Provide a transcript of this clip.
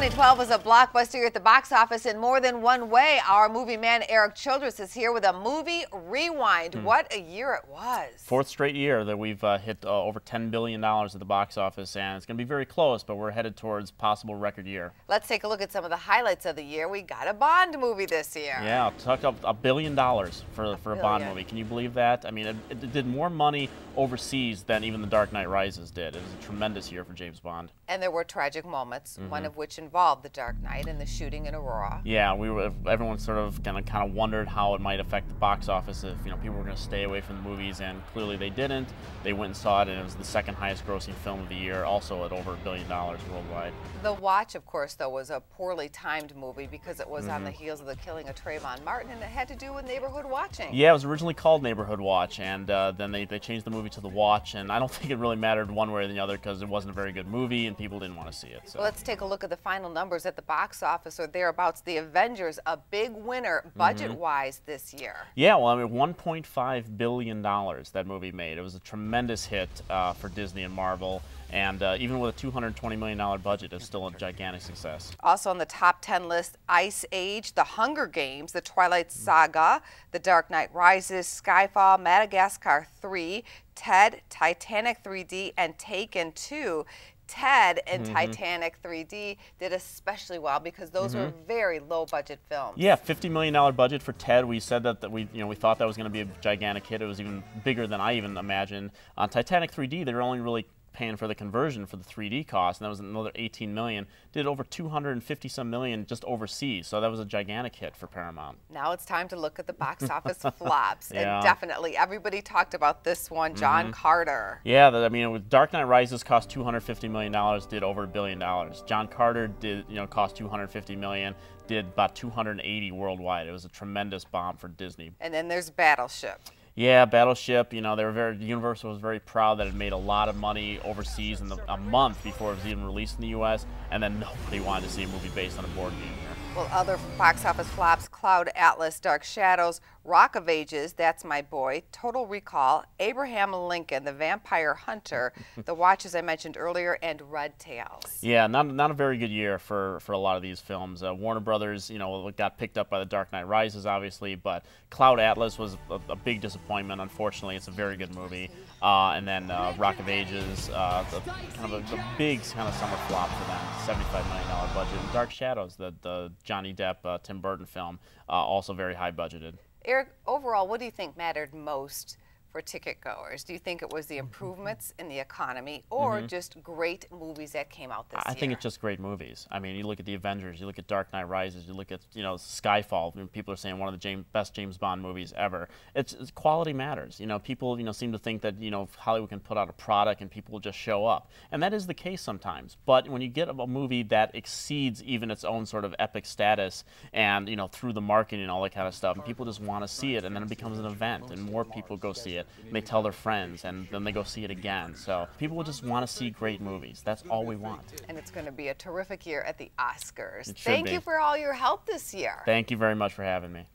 2012 was a blockbuster year at the box office in more than one way. Our movie man Erik Childress is here with a movie rewind. Hmm. What a year it was. Fourth straight year that we've uh, hit uh, over $10 billion at the box office, and it's going to be very close, but we're headed towards possible record year. Let's take a look at some of the highlights of the year. We got a Bond movie this year. Yeah, took up a billion dollars for, for a, a Bond movie. Can you believe that? I mean, it, it did more money overseas than even The Dark Knight Rises did. It was a tremendous year for James Bond. And there were tragic moments, mm -hmm. one of which involved The Dark Knight and the shooting in Aurora. Yeah, we were. Everyone sort of kind of kind of wondered how it might affect the box office if you know people were going to stay away from the movies, and clearly they didn't. They went and saw it, and it was the second highest grossing film of the year, also at over a billion dollars worldwide. The Watch, of course, though, was a poorly timed movie because it was mm -hmm. on the mm-hmm. heels of the killing of Trayvon Martin, and it had to do with neighborhood watching. Yeah, it was originally called Neighborhood Watch, and uh, then they, they changed the movie to The Watch, and I don't think it really mattered one way or the other because it wasn't a very good movie, and people didn't want to see it. So. Well, let's take a look at the final numbers at the box office or thereabouts. The Avengers, a big winner mm-hmm. budget-wise mm -hmm. this year. Yeah, well, I mean, 1.5 billion dollars that movie made. It was a tremendous hit uh, for Disney and Marvel. And uh, even with a $220 million budget, it's still a gigantic success. Also on the top 10 list, Ice Age, The Hunger Games, The Twilight Saga, The Dark Knight Rises, Skyfall, Madagascar 3, Ted, Titanic 3D, and Taken 2. Ted and mm -hmm. Titanic 3D did especially well because those mm -hmm. were mm-hmm. very low budget films. Yeah, $50 million budget for Ted. We said that, that we, you know, we thought that was going to be a gigantic hit. It was even bigger than I even imagined. On Titanic 3D, they were only really paying for the conversion for the 3D cost, and that was another 18 million. Did over 250 some million just overseas, so that was a gigantic hit for Paramount. Now it's time to look at the box office flops, yeah. and definitely everybody talked about this one, John mm -hmm. Carter. Yeah, I mean, with Dark Knight Rises cost 250 million dollars, did over a billion dollars. John Carter did, you know, cost 250 million, did about 280 worldwide. It was a tremendous bomb for Disney. And then there's Battleship. Yeah, Battleship. You know, they were very. Universal was very proud that it made a lot of money overseas in the, a month before it was even released in the U.S. And then nobody wanted to see a movie based on a board game here. Well, other box office flops: Cloud Atlas, Dark Shadows, Rock of Ages, That's My Boy, Total Recall, Abraham Lincoln, The Vampire Hunter, The Watch, as I mentioned earlier, and Red Tails. Yeah, not, not a very good year for, for a lot of these films. Uh, Warner Brothers, you know, got picked up by The Dark Knight Rises, obviously, but Cloud Atlas was a, a big disappointment. Unfortunately, it's a very good movie. Uh, and then uh, Rock of Ages, uh, the, kind of a, the big kind of summer flop for them, $75 million budget. And Dark Shadows, the, the Johnny Depp, uh, Tim Burton film, uh, also very high budgeted. Erik, overall, what do you think mattered most for ticket goers? Do you think it was the improvements in the economy or mm -hmm. just great movies that came out this I year? I think it's just great movies. I mean, you look at the Avengers, you look at Dark Knight Rises, you look at, you know, Skyfall. I mean, people are saying one of the James, best James Bond movies ever. It's, it's, quality matters. You know, people, you know, seem to think that, you know, Hollywood can put out a product and people will just show up. And that is the case sometimes. But when you get a movie that exceeds even its own sort of epic status and, you know, through the marketing and all that kind of stuff, and people just want to see it and then it becomes an event and more people go see it. And they tell their friends, and then they go see it again. So people will just want to see great movies. That's all we want. And it's going to be a terrific year at the Oscars. Thank be. you for all your help this year. Thank you very much for having me.